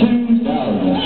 2000.